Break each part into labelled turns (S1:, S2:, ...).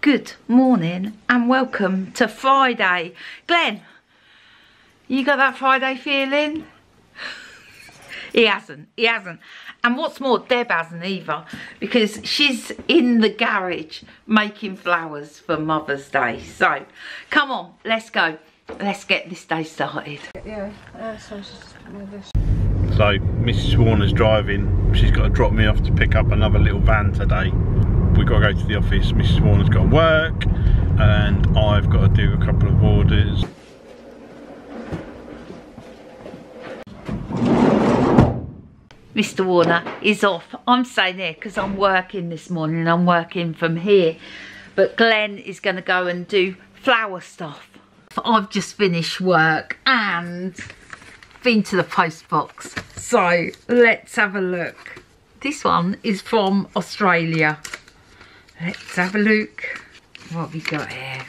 S1: Good morning and welcome to Friday. Glenn, you got that Friday feeling? he hasn't, he hasn't. And what's more, Deb hasn't either because she's in the garage making flowers for Mother's Day. So, come on, let's go. Let's get this day started.
S2: Yeah, uh, so just
S3: So Mrs Warner's driving. She's got to drop me off to pick up another little van today. We've got to go to the office. Mrs Warner's got to work and I've got to do a couple of orders.
S1: Mr Warner is off. I'm staying here because I'm working this morning. And I'm working from here. But Glenn is going to go and do flower stuff. I've just finished work and been to the post box. So let's have a look. This one is from Australia. Let's have a look. What have we got here?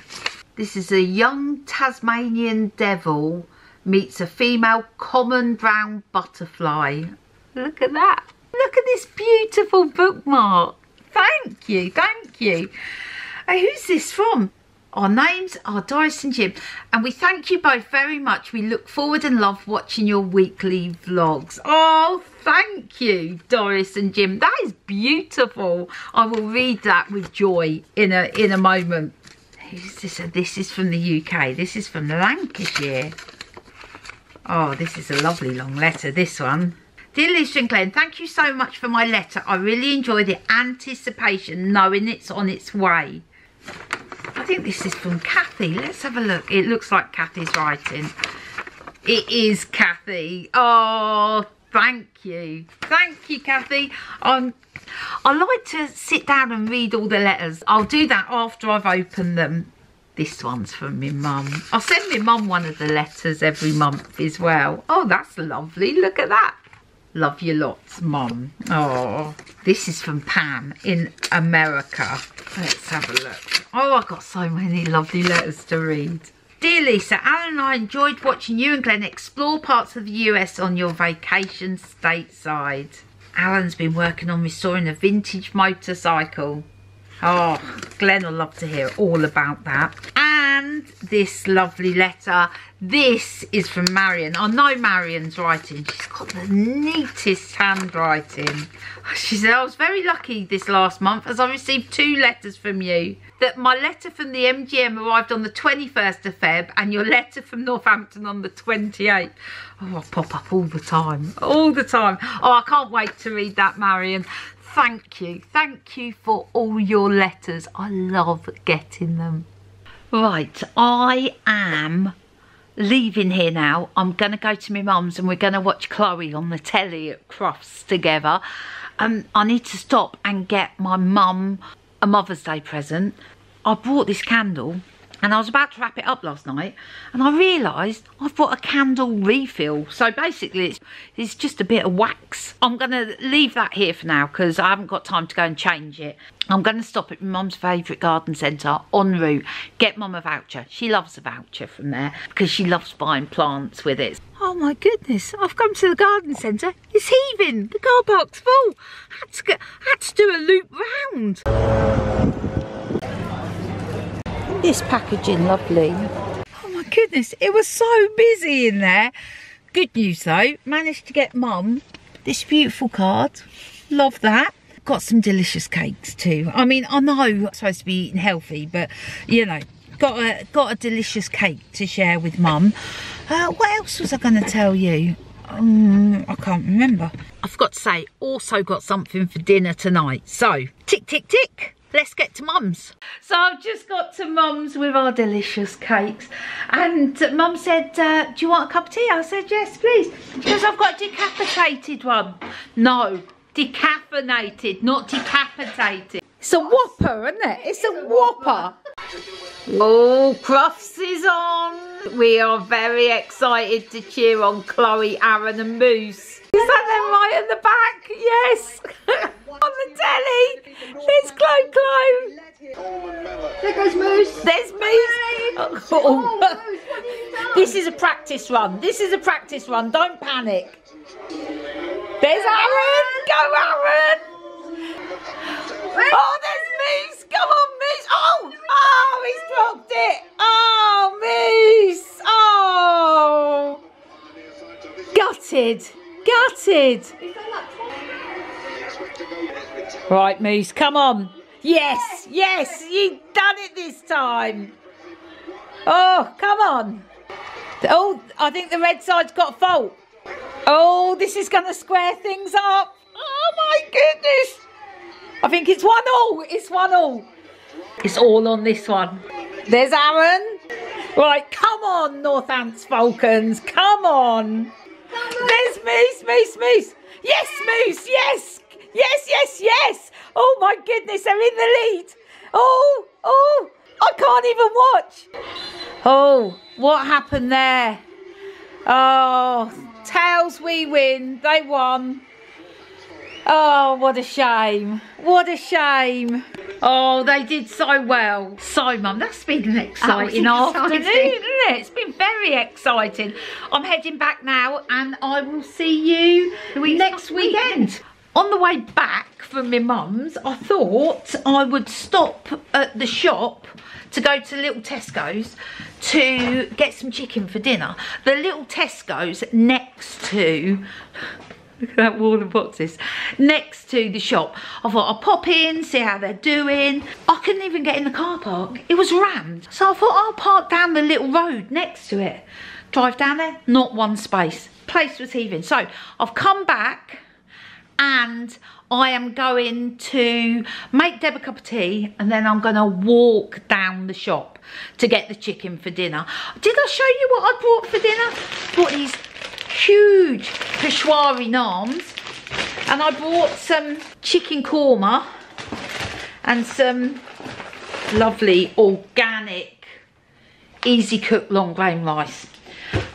S1: This is a young Tasmanian devil meets a female common brown butterfly. Look at that. Look at this beautiful bookmark. Thank you, thank you. Uh, who's this from? Our names are Doris and Jim, and we thank you both very much. We look forward and love watching your weekly vlogs. Oh, thank you, Doris and Jim. That is beautiful. I will read that with joy in a in a moment. Who's this? Uh, This is from the UK. This is from Lancashire. Oh, this is a lovely long letter, this one. Dear Lisa and Glenn, thank you so much for my letter. I really enjoy the anticipation knowing it's on its way. I think this is from Kathy. Let's have a look. It looks like Kathy's writing. It is Kathy. Oh, thank you. Thank you, Kathy. Um, I like to sit down and read all the letters. I'll do that after I've opened them. This one's from my mum. I'll send my mum one of the letters every month as well. Oh, that's lovely. Look at that. Love you lots, Mom. Oh, this is from Pam in America. Let's have a look. Oh, I've got so many lovely letters to read. Dear Lisa, Alan and I enjoyed watching you and Glenn explore parts of the US on your vacation stateside. Alan's been working on restoring a vintage motorcycle. Oh, Glenn will love to hear all about that. And this lovely letter. This is from Marion. I know Marion's writing. She's got the neatest handwriting. She said, I was very lucky this last month as I received two letters from you. That my letter from the MGM arrived on the 21st of Feb and your letter from Northampton on the 28th. Oh, I pop up all the time. All the time. Oh, I can't wait to read that, Marion thank you. Thank you for all your letters. I love getting them. Right i am leaving here now. I'm gonna go to my mum's and we're gonna watch chloe on the telly at crufts together. Um i need to stop and get my mum a mother's day present. I brought this candle and I was about to wrap it up last night and I realised I've got a candle refill. So basically it's, it's just a bit of wax. I'm going to leave that here for now because I haven't got time to go and change it. I'm going to stop at mum's favourite garden centre en route, get mum a voucher. She loves a voucher from there because she loves buying plants with it. Oh my goodness, I've come to the garden centre. It's heaving, the car park's full. I had to, get, I had to do a loop round. This packaging lovely. Oh my goodness, it was so busy in there. Good news though, managed to get mum this beautiful card. Love that. Got some delicious cakes too. I mean, I know I'm supposed to be eating healthy, but you know, got a got a delicious cake to share with mum. Uh, what else was I going to tell you? Um, I can't remember. I forgot to say, also got something for dinner tonight. So, tick, tick, tick let's get to mum's. So I've just got to mum's with our delicious cakes and mum said, uh, do you want a cup of tea? I said, yes please. Because I've got a decapitated one. No, decaffeinated, not decapitated. It's a whopper, isn't it? It's a whopper. Oh, Crufts is on. We are very excited to cheer on Chloe, Aaran and Moose. Is that them right at the back? Yes. oh, oh this is a practice run. This is a practice run. Don't panic. There's Aaran. Go, Aaran. Oh, there's Moose. Come on, Moose. Oh, oh, he's dropped it. Oh, Moose. Oh. Gutted. Gutted. Right, Moose, come on. Yes, yes, you've done it this time. Oh, come on. Oh, I think the red side's got fault. Oh, this is going to square things up. Oh my goodness. I think it's one all. It's one all. It's all on this one. There's Aaran. Right, come on, Northants Falcons. Come on. There's Moose, Moose, Moose. Yes, Moose, yes. Yes, yes, yes. Oh my goodness, they're in the lead. Oh, oh, I can't even watch. Oh, what happened there? Oh, tails we win. They won. Oh, what a shame. What a shame. Oh, they did so well. So, Mum, that's been an exciting afternoon,
S2: exciting.
S1: isn't it? It's been very exciting. I'm heading back now and I will see you next weekend. On the way back from my mum's, I thought I would stop at the shop to go to Little Tesco's to get some chicken for dinner. The Little Tesco's next to Look at that wall of boxes next to the shop. I thought I'll pop in, see how they're doing. I couldn't even get in the car park. It was rammed. So I thought I'll park down the little road next to it. Drive down there, not one space. Place was heaving. So I've come back and I am going to make Deb a cup of tea and then I'm going to walk down the shop to get the chicken for dinner. Did I show you what I brought for dinner? Brought these huge Peshwari naans and I bought some chicken korma and some lovely organic easy cook long grain rice.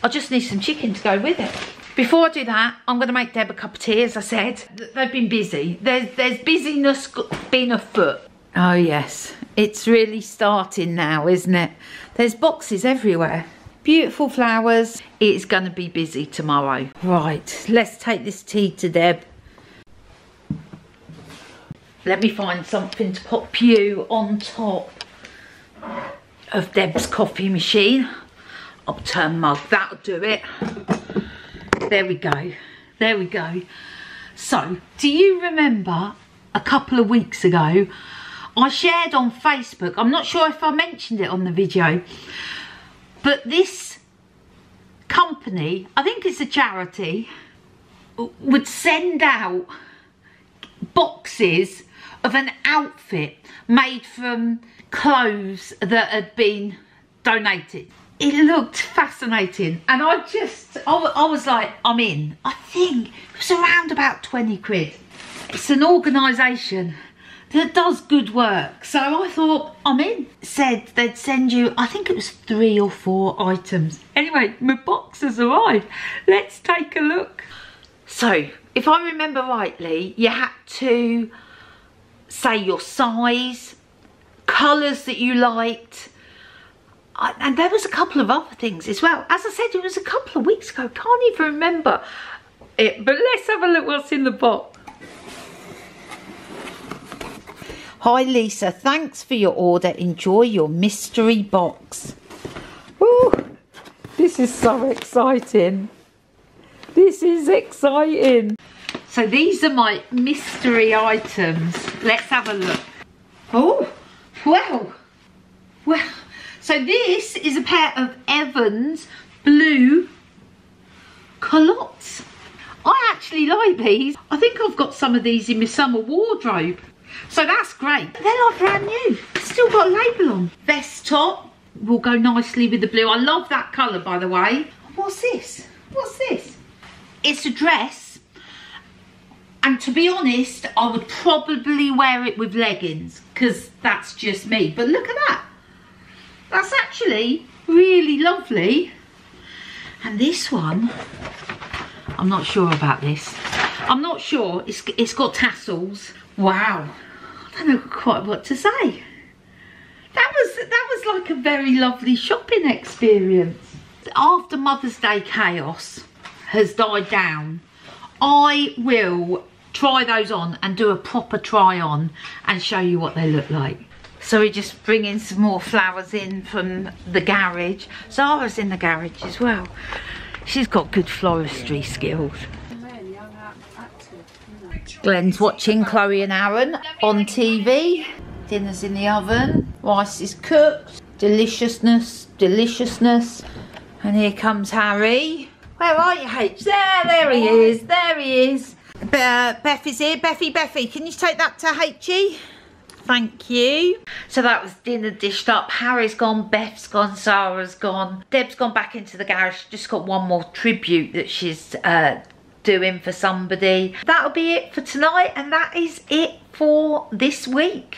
S1: I just need some chicken to go with it. Before I do that, I'm going to make Deb a cup of tea, as I said. They've been busy. There's, there's busyness been afoot. Oh yes, it's really starting now, isn't it? There's boxes everywhere. Beautiful flowers. It's going to be busy tomorrow. Right, let's take this tea to Deb. Let me find something to pop you on top of Deb's coffee machine. I'll turn mug, that'll do it. There we go. There we go. So, do you remember a couple of weeks ago, I shared on Facebook, I'm not sure if I mentioned it on the video, but this company, I think it's a charity, would send out boxes of an outfit made from clothes that had been donated. It looked fascinating and I just, I, I was like, I'm in. I think it was around about 20 quid. It's an organisation that does good work. So I thought, I'm in. Said they'd send you, I think it was three or four items. Anyway, my box has arrived. Let's take a look. So, if I remember rightly, you had to say your size, colours that you liked, I, and there was a couple of other things as well. As I said, it was a couple of weeks ago. Can't even remember it. But let's have a look what's in the box. Hi Lisa, thanks for your order. Enjoy your mystery box. Ooh, this is so exciting. This is exciting. So these are my mystery items. Let's have a look. Oh, wow. Well, so this is a pair of Evans blue culottes. I actually like these. I think I've got some of these in my summer wardrobe. So that's great. They're like brand new. Still got a label on. Vest top will go nicely with the blue. I love that colour, by the way. What's this? What's this? It's a dress. And to be honest, I would probably wear it with leggings because that's just me. But look at that. That's actually really lovely. And this one, I'm not sure about this. I'm not sure. It's, it's got tassels. Wow. I don't know quite what to say. That was that was like a very lovely shopping experience. After Mother's Day chaos has died down, I will try those on and do a proper try on and show you what they look like. So we're just bringing some more flowers in from the garage. Zara's in the garage as well. She's got good floristry skills. Glenn's watching Chloe and Aaran on TV. Dinner's in the oven. Rice is cooked. Deliciousness, deliciousness. And here comes Harry. Where are you, H? There, there he is. There he is. Uh, Beth is here. Beffy, Beffy, can you take that to H? Thank you. So that was dinner dished up. Harry's gone, Beth's gone, Sarah's gone. Deb's gone back into the garage. Just got one more tribute that she's uh, doing for somebody. That'll be it for tonight and that is it for this week.